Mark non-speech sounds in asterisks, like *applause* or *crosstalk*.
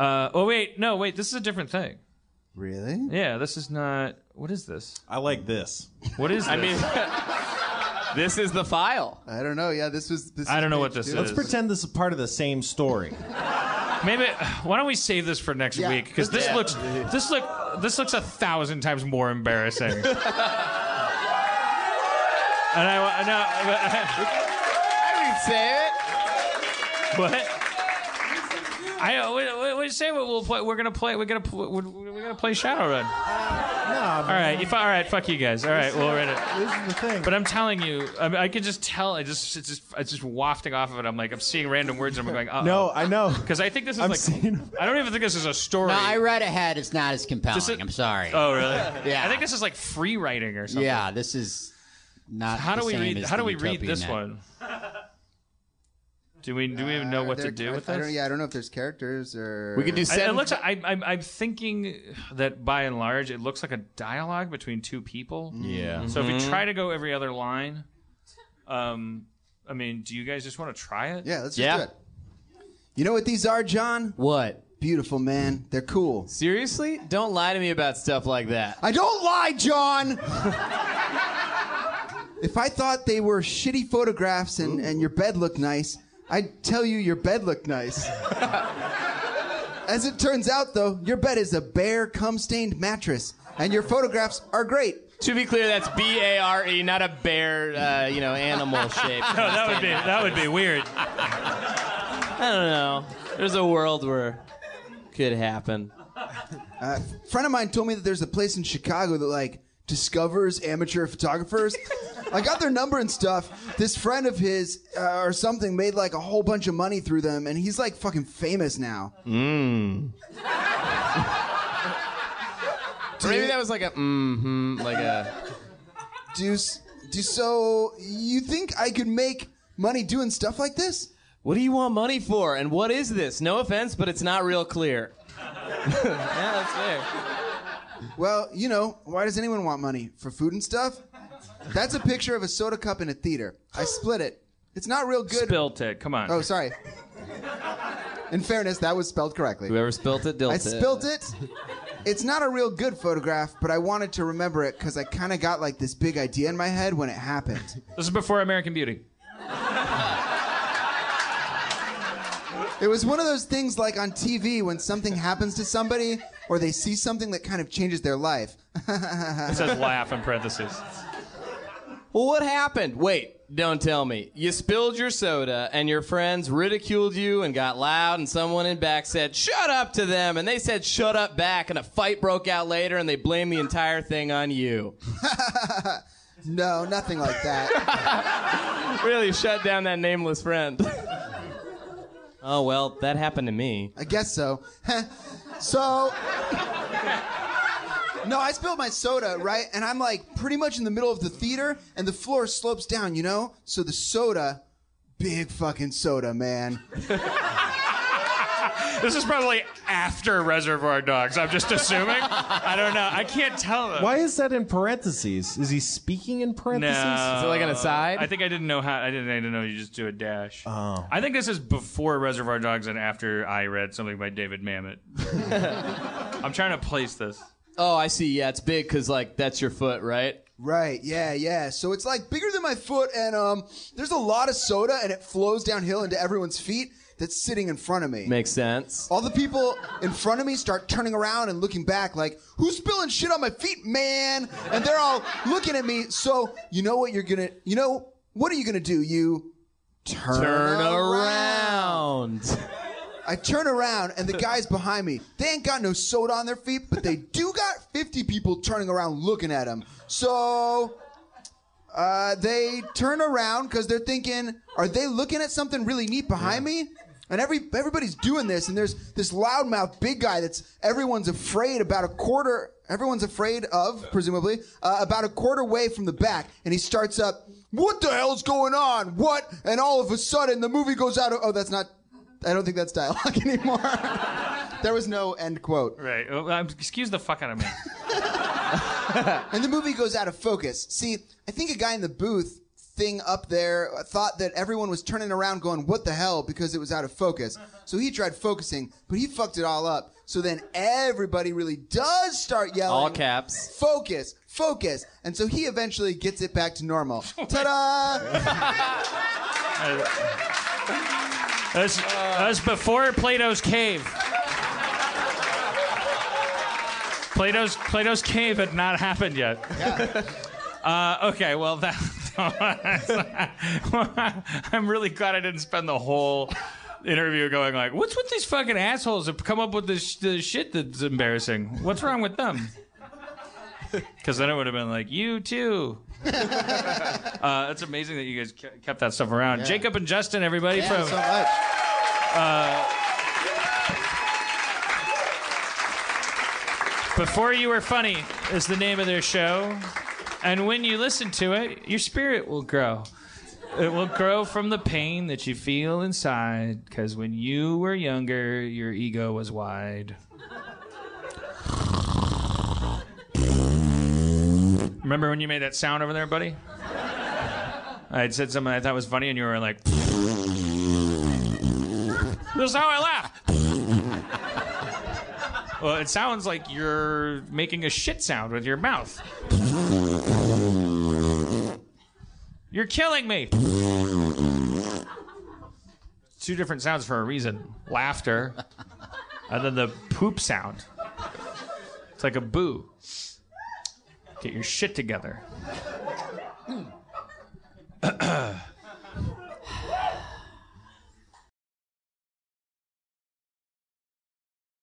Uh, oh wait, no, wait. This is a different thing. Really? Yeah, this is not. What is this? I like this. What is? This? *laughs* I mean, *laughs* this is the file. I don't know. Yeah, this was. This I don't know what page this two. is. Let's pretend this is part of the same story. *laughs* Maybe. Why don't we save this for next Yeah. week? Because this Yeah. looks. This look. This looks a thousand times more embarrassing. and I wa- no. I can say it. What? I we, we, we say what we'll play. We're gonna play. We're gonna pl- we're, we're gonna play Shadowrun. Uh, no, All right. If, all right. Fuck you guys. All right. We'll read it. This is the thing. But I'm telling you, I, mean, I could just tell. I just it's just it's just wafting off of it. I'm like I'm seeing random words. and I'm going. Uh-oh. no, I know. Because I think this is I'm like. seeing. I don't even think this is a story. No, I read ahead. It's not as compelling. This is- I'm sorry. Oh really? Yeah. I think this is like free writing or something. yeah, this is not. How do we same read? How do we read this Net. one? Do we do we even know Uh, what to there- do with I, I this? don't, yeah, I don't know if there's characters or. We could do I, it looks. I, I'm, I'm thinking that by and large, it looks like a dialogue between two people. Yeah. So if we try to go every other line, um, I mean, do you guys just want to try it? Yeah, let's just Yeah. do it. You know what these are, John? What? Beautiful, man. They're cool. Seriously? Don't lie to me about stuff like that. I don't lie, John. *laughs* if I thought they were shitty photographs and, and your bed looked nice, I'd tell you your bed looked nice. As it turns out, though, your bed is a bare, cum-stained mattress, and your photographs are great. To be clear, that's B A R E, not a bear, uh, you know, animal *laughs* shape. No, that would be that would be weird. I don't know. There's a world where could happen. A friend of mine told me that there's a place in Chicago that like discovers amateur photographers. I got their number and stuff. This friend of his uh, or something made like a whole bunch of money through them, and he's like fucking famous now. Or maybe that was like a mm-hmm, like a. Do do so? You think I could make money doing stuff like this? What do you want money for? And what is this? No offense, but it's not real clear. *laughs* yeah, that's fair. Well, you know, why does anyone want money for food and stuff? That's a picture of a soda cup in a theater. I split it. It's not real good. Spilt it. Come on. Oh, sorry. In fairness, that was spelled correctly. Whoever spilt it, dilt I it. spilt it. It's not a real good photograph, but I wanted to remember it because I kind of got like this big idea in my head when it happened. This is before American Beauty. It was one of those things like on TV when something happens to somebody or they see something that kind of changes their life. *laughs* It says laugh in parentheses. Well, what happened? Wait, don't tell me. You spilled your soda, and your friends ridiculed you and got loud, and someone in back said, Shut up to them, and they said, Shut up back, and a fight broke out later, and they blamed the entire thing on you. *laughs* No, nothing like that. *laughs* really shut down that nameless friend. *laughs* oh, well, that happened to me. I guess so. so. No, I spilled my soda, right? And I'm like pretty much in the middle of the theater, and the floor slopes down, you know? So the soda, big fucking soda, man. *laughs* This is probably after Reservoir Dogs. I'm just assuming. I don't know. I can't tell. Them. Why is that in parentheses? Is he speaking in parentheses? No. Is it like an aside? I think I didn't know how. I didn't, I didn't know you just do a dash. Oh. I think this is before Reservoir Dogs and after I read something by David Mamet. *laughs* I'm trying to place this. Oh, I see. Yeah, it's big because, like, that's your foot, right? Right, yeah, yeah. So it's like bigger than my foot, and um, there's a lot of soda, and it flows downhill into everyone's feet that's sitting in front of me. Makes sense. All the people in front of me start turning around and looking back, like, who's spilling shit on my feet, man? And they're all looking at me. So, you know what you're gonna, you know, what are you gonna do? You turn, Turn around. I turn around and the guys behind me, they ain't got no soda on their feet, but they do got 50 people turning around looking at them. So, uh, they turn around because they're thinking, are they looking at something really neat behind me? And every everybody's doing this, and there's this loudmouth big guy that's everyone's afraid about a quarter. Everyone's afraid of, presumably, uh, about a quarter way from the back, and he starts up. What the hell's going on? What? And all of a sudden, the movie goes out of. Oh, that's not. I don't think that's dialogue *laughs* anymore. there was no end quote. Right. Well, um, excuse the fuck out of me. *laughs* And the movie goes out of focus. See, I think a guy in the booth thing up there, thought that everyone was turning around going, what the hell, because it was out of focus. So he tried focusing, but he fucked it all up. So then everybody really does start yelling. All caps. Focus, focus. And so he eventually gets it back to normal. Ta-da! *laughs* That's, that's before Plato's cave. Plato's Plato's cave had not happened yet. Uh, okay, well that. *laughs* I'm really glad I didn't spend the whole interview going like, "What's with these fucking assholes that come up with this, this shit that's embarrassing? What's wrong with them?" *laughs* Because then it would have been like, "You too." *laughs* uh, it's amazing that you guys kept that stuff around. Jacob and Justin, everybody Yeah, from so much. Before You Were Funny is the name of their show. And when you listen to it, your spirit will grow. It will grow from the pain that you feel inside. Because when you were younger, your ego was wide. Remember when you made that sound over there, buddy? I had said something I thought was funny, and you were like, This is how I laugh. Well, it sounds like you're making a shit sound with your mouth. You're killing me. Two different sounds for a reason laughter, and then the poop sound. It's like a boo. Get your shit together. *clears throat* *clears throat*